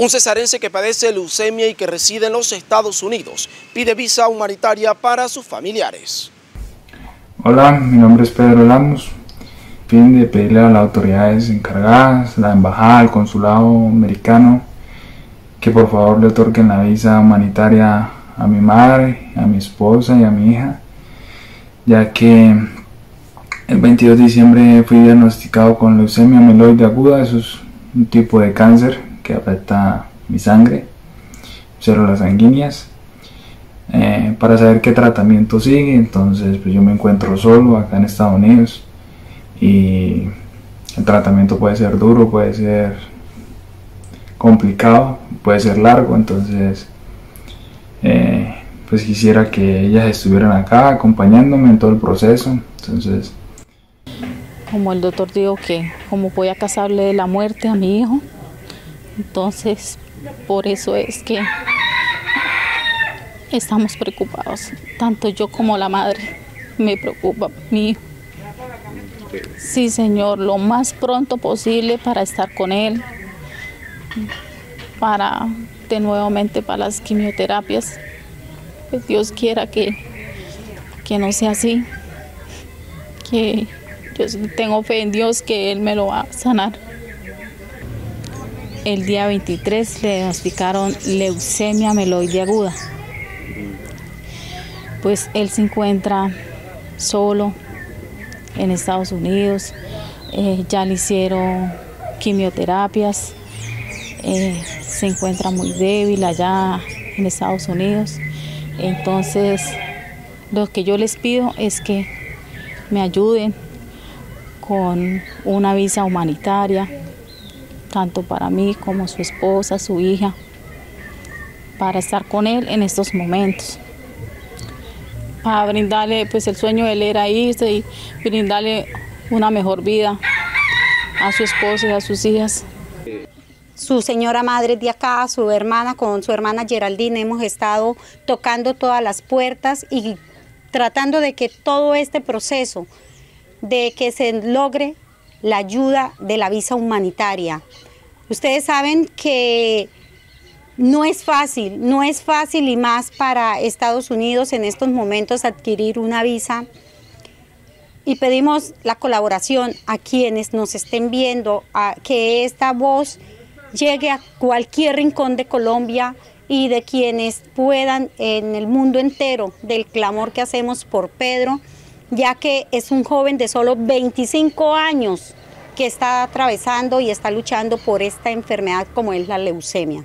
Un cesarense que padece leucemia y que reside en los Estados Unidos pide visa humanitaria para sus familiares. Hola, mi nombre es Pedro Lamos. Pide pedirle a las autoridades encargadas, la embajada, el consulado americano, que por favor le otorguen la visa humanitaria a mi madre, a mi esposa y a mi hija, ya que el 22 de diciembre fui diagnosticado con leucemia meloide aguda, eso es un tipo de cáncer que afecta mi sangre, células sanguíneas, eh, para saber qué tratamiento sigue. Entonces, pues yo me encuentro solo acá en Estados Unidos y el tratamiento puede ser duro, puede ser complicado, puede ser largo. Entonces, eh, pues quisiera que ellas estuvieran acá acompañándome en todo el proceso. Entonces, como el doctor dijo que como voy a casarle la muerte a mi hijo, entonces, por eso es que estamos preocupados, tanto yo como la madre. Me preocupa mi hijo. Sí, Señor, lo más pronto posible para estar con él, para de nuevamente para las quimioterapias. Pues Dios quiera que, que no sea así, que yo tengo fe en Dios que Él me lo va a sanar. El día 23 le diagnosticaron leucemia meloide aguda. Pues él se encuentra solo en Estados Unidos, eh, ya le hicieron quimioterapias, eh, se encuentra muy débil allá en Estados Unidos. Entonces, lo que yo les pido es que me ayuden con una visa humanitaria tanto para mí como su esposa, su hija, para estar con él en estos momentos. Para brindarle, pues el sueño de él era irse y brindarle una mejor vida a su esposa y a sus hijas. Su señora madre de acá, su hermana, con su hermana Geraldine, hemos estado tocando todas las puertas y tratando de que todo este proceso, de que se logre la ayuda de la visa humanitaria. Ustedes saben que no es fácil, no es fácil y más para Estados Unidos en estos momentos adquirir una visa. Y pedimos la colaboración a quienes nos estén viendo, a que esta voz llegue a cualquier rincón de Colombia y de quienes puedan en el mundo entero del clamor que hacemos por Pedro ya que es un joven de solo 25 años que está atravesando y está luchando por esta enfermedad como es la leucemia.